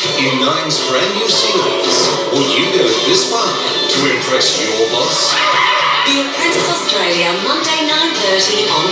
In Nine's brand new series, will you go this far to impress your boss? The Apprentice Australia, Monday 9.30 on